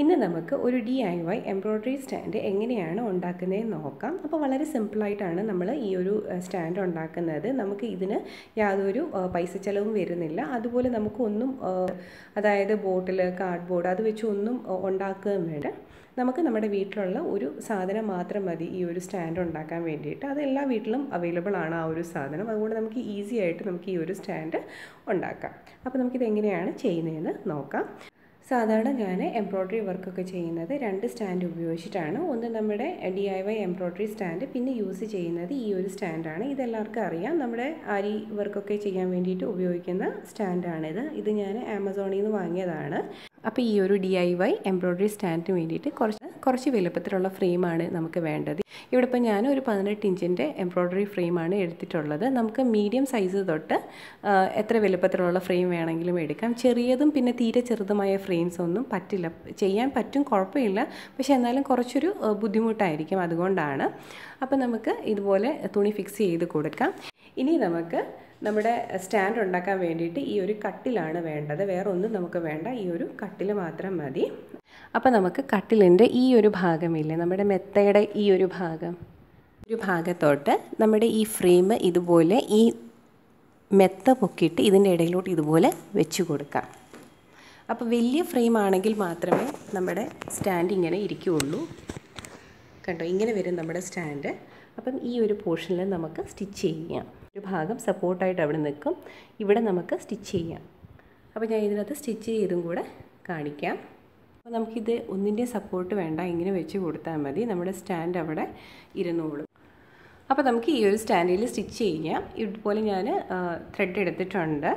ഇന്ന് നമുക്ക് ഒരു D I Y embroidery stand എങ്ങനെയാണ് ഉണ്ടാക്കുന്നതെന്ന് നോക്കാം. അപ്പോൾ വളരെ സിമ്പിളായിട്ടാണ് നമ്മൾ ഈ ഒരു സ്റ്റാൻഡ് ഉണ്ടാക്കുന്നത്. നമുക്ക് ഇതിന് യാതൊരു പൈസ ചിലവും വരുന്നില്ല. അതുപോലെ നമുക്കൊന്നും ഒന്നും അതായത് ബോട്ടിൽ കാർഡ്ബോർഡ് അത് വെച്ച് ഒന്നും ഉണ്ടാക്കുകയും വേണ്ട. നമുക്ക് നമ്മുടെ വീട്ടിലുള്ള ഒരു സാധനം മാത്രം മതി ഈ ഒരു സ്റ്റാൻഡ് ഉണ്ടാക്കാൻ വേണ്ടിയിട്ട്. അത് എല്ലാ വീട്ടിലും അവൈലബിൾ ആണ് ആ ഒരു സാധനം. അതുകൊണ്ട് നമുക്ക് ഈസി ആയിട്ട് നമുക്ക് ഈ ഒരു സ്റ്റാൻഡ് ഉണ്ടാക്കാം. അപ്പോൾ നമുക്കിത് എങ്ങനെയാണ് ചെയ്യുന്നതെന്ന് നോക്കാം. സാധാരണ ഞാൻ എംബ്രോയ്ഡറി വർക്കൊക്കെ ചെയ്യുന്നത് രണ്ട് സ്റ്റാൻഡ് ഉപയോഗിച്ചിട്ടാണ്. ഒന്ന് നമ്മുടെ D I Y embroidery stand പിന്നെ യൂസ് ചെയ്യുന്നത് ഈ ഒരു സ്റ്റാൻഡാണ് ഇതെല്ലാവർക്കും അറിയാം. നമ്മുടെ അരി വർക്കൊക്കെ ചെയ്യാൻ വേണ്ടിയിട്ട് ഉപയോഗിക്കുന്ന സ്റ്റാൻഡാണിത് ഇത് ഞാൻ ആമസോണിൽ നിന്ന് വാങ്ങിയതാണ്. അപ്പോൾ ഈ ഒരു ഡി ഐ വൈ എംബ്രോയ്ഡറി സ്റ്റാൻഡിന് വേണ്ടിയിട്ട് കുറച്ച് കുറച്ച് വലുപ്പത്തിലുള്ള ഫ്രെയിമാണ് നമുക്ക് വേണ്ടത്. ഇവിടെ ഇപ്പോൾ ഞാൻ ഒരു പതിനെട്ട് ഇഞ്ചിന്റെ എംബ്രോയ്ഡറി ഫ്രെയിമാണ് എടുത്തിട്ടുള്ളത്. നമുക്ക് മീഡിയം സൈസ് തൊട്ട് എത്ര വലുപ്പത്തിലുള്ള ഫ്രെയിം വേണമെങ്കിലും എടുക്കാം. ചെറിയതും പിന്നെ തീരെ ചെറുതുമായ ഫ്രെയിംസ് ഒന്നും പറ്റില്ല. ചെയ്യാൻ പറ്റും കുഴപ്പമില്ല. പക്ഷേ എന്നാലും കുറച്ചൊരു ബുദ്ധിമുട്ടായിരിക്കും അതുകൊണ്ടാണ്. അപ്പോൾ നമുക്ക് ഇതുപോലെ തുണി ഫിക്സ് ചെയ്ത് കൊടുക്കാം. ഇനി നമുക്ക് നമ്മുടെ സ്റ്റാൻഡ് ഉണ്ടാക്കാൻ വേണ്ടിയിട്ട് ഈ ഒരു കട്ടിലാണ് വേണ്ടത്. വേറെ ഒന്നും നമുക്ക് വേണ്ട. ഈ ഒരു കട്ടിൽ മാത്രം മതി. അപ്പോൾ നമുക്ക് കട്ടിലിന്റെ ഈ ഒരു ഭാഗമില്ലേ? നമ്മുടെ മെത്തയുടെ ഈ ഒരു ഭാഗം. ഒരു ഭാഗത്തോട്ട് നമ്മുടെ ഈ ഫ്രെയിം ഇതുപോലെ ഈ മെത്ത പൊക്കിയിട്ട് ഇതിന്റെ ഇടയിലോട്ട് ഇതുപോലെ വെച്ച് കൊടുക്കാം. അപ്പോൾ വലിയ ഫ്രെയിം ആണെങ്കിൽ മാത്രമേ നമ്മുടെ സ്റ്റാൻഡ് ഇങ്ങനെ ഇരിക്കുകയുള്ളൂ കണ്ടോ? ഇങ്ങനെ വരും നമ്മുടെ സ്റ്റാൻഡ്. അപ്പം ഈ ഒരു പോർഷനിൽ നമുക്ക് സ്റ്റിച്ച് ചെയ്യാം. ഒരു ഭാഗം സപ്പോർട്ടായിട്ട് അവിടെ നിൽക്കും. ഇവിടെ നമുക്ക് സ്റ്റിച്ച് ചെയ്യാം. അപ്പോൾ ഞാൻ ഇതിനകത്ത് സ്റ്റിച്ച് ചെയ്തും കൂടെ കാണിക്കാം. അപ്പോൾ നമുക്കിത് ഒന്നിന്റെ സപ്പോർട്ട് വേണ്ട. ഇങ്ങനെ വെച്ച് കൊടുത്താൽ മതി. നമ്മുടെ സ്റ്റാൻഡ് അവിടെ ഇരുന്നോളും. അപ്പോൾ നമുക്ക് ഈ ഒരു സ്റ്റാൻഡിൽ സ്റ്റിച്ച് ചെയ്യാം. ഇതുപോലെ ഞാൻ ത്രെഡ് എടുത്തിട്ടുണ്ട്.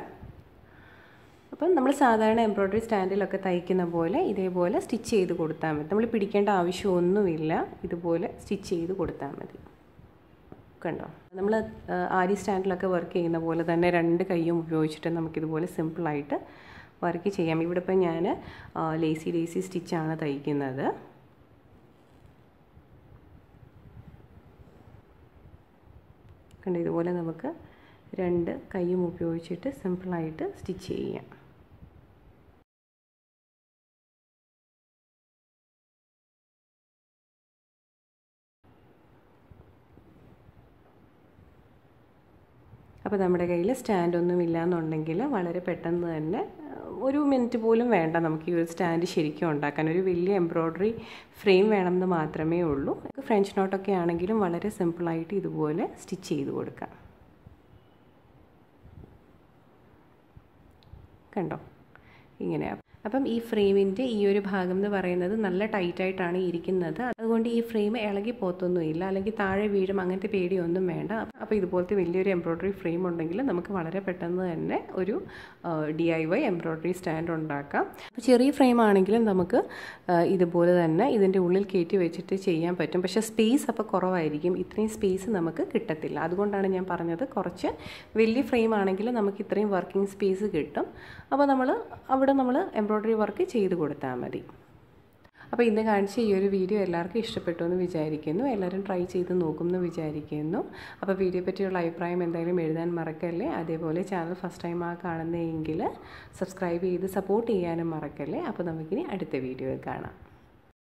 അപ്പം നമ്മൾ സാധാരണ എംബ്രോയ്ഡറി സ്റ്റാൻഡിലൊക്കെ തയ്ക്കുന്ന പോലെ ഇതേപോലെ സ്റ്റിച്ച് ചെയ്ത് കൊടുത്താൽ മതി. നമ്മൾ പിടിക്കേണ്ട ആവശ്യമൊന്നുമില്ല. ഇതുപോലെ സ്റ്റിച്ച് ചെയ്ത് കൊടുത്താൽ മതി. കണ്ടോ നമ്മൾ ആരി സ്റ്റാൻഡിലൊക്കെ വർക്ക് ചെയ്യുന്ന പോലെ തന്നെ രണ്ട് കൈയും ഉപയോഗിച്ചിട്ട് നമുക്കിതുപോലെ സിമ്പിളായിട്ട് വർക്ക് ചെയ്യാം. ഇവിടെ ഇപ്പം ഞാൻ ലേസി ലേസി സ്റ്റിച്ചാണ് തയ്ക്കുന്നത്. കണ്ടോ? ഇതുപോലെ നമുക്ക് രണ്ട് കൈയും ഉപയോഗിച്ചിട്ട് സിമ്പിളായിട്ട് സ്റ്റിച്ച് ചെയ്യാം. അപ്പോൾ നമ്മുടെ കയ്യിൽ സ്റ്റാൻഡൊന്നും ഇല്ലയെന്നുണ്ടെങ്കിൽ വളരെ പെട്ടെന്ന് തന്നെ ഒരു മിനിറ്റ് പോലും വേണ്ട നമുക്ക് ഈ ഒരു സ്റ്റാൻഡ് ശരിക്കും ഉണ്ടാക്കാൻ. ഒരു വലിയ എംബ്രോയ്ഡറി ഫ്രെയിം വേണമെന്ന് മാത്രമേ ഉള്ളൂ. ഫ്രഞ്ച് നോട്ടൊക്കെ ആണെങ്കിലും വളരെ സിമ്പിളായിട്ട് ഇതുപോലെ സ്റ്റിച്ച് ചെയ്ത് കൊടുക്കാം. കണ്ടോ? ഇങ്ങനെ. അപ്പം ഈ ഫ്രെയിമിന്റെ ഈ ഒരു ഭാഗം എന്ന് പറയുന്നത് നല്ല ടൈറ്റായിട്ടാണ് ഇരിക്കുന്നത്. അതുകൊണ്ട് ഈ ഫ്രെയിം ഇളകി പോത്തൊന്നുമില്ല. അല്ലെങ്കിൽ താഴെ വീഴും അങ്ങനത്തെ പേടിയൊന്നും വേണ്ട. അപ്പോൾ ഇതുപോലത്തെ വലിയൊരു എംബ്രോയ്ഡറി ഫ്രെയിം ഉണ്ടെങ്കിൽ നമുക്ക് വളരെ പെട്ടെന്ന് തന്നെ ഒരു D I Y embroidery stand ഉണ്ടാക്കാം. ചെറിയ ഫ്രെയിം ആണെങ്കിലും നമുക്ക് ഇതുപോലെ തന്നെ ഇതിന്റെ ഉള്ളിൽ കയറ്റി വെച്ചിട്ട് ചെയ്യാൻ പറ്റും. പക്ഷേ സ്പേസ് അപ്പോൾ കുറവായിരിക്കും. ഇത്രയും സ്പേസ് നമുക്ക് കിട്ടത്തില്ല. അതുകൊണ്ടാണ് ഞാൻ പറഞ്ഞത് കുറച്ച് വലിയ ഫ്രെയിം ആണെങ്കിൽ നമുക്ക് ഇത്രയും വർക്കിംഗ് സ്പേസ് കിട്ടും. അപ്പോൾ നമ്മൾ അവിടെ നമ്മൾ എംബ്രോയ്ഡറി വർക്ക് ചെയ്ത് കൊടുത്താൽ മതി. അപ്പോൾ ഇന്ന് കാണിച്ച ഈ ഒരു വീഡിയോ എല്ലാവർക്കും ഇഷ്ടപ്പെട്ടു എന്ന് വിചാരിക്കുന്നു. എല്ലാവരും ട്രൈ ചെയ്ത് നോക്കുമെന്ന് വിചാരിക്കുന്നു. അപ്പോൾ വീഡിയോ പറ്റിയുള്ള അഭിപ്രായം എന്തായാലും എഴുതാൻ മറക്കല്ലേ? അതേപോലെ ചാനൽ ഫസ്റ്റ് ടൈം ആ കാണുന്നതെങ്കിൽ സബ്സ്ക്രൈബ് ചെയ്ത് സപ്പോർട്ട് ചെയ്യാനും മറക്കല്ലേ? അപ്പോൾ നമുക്കിനി അടുത്ത വീഡിയോയിൽ കാണാം.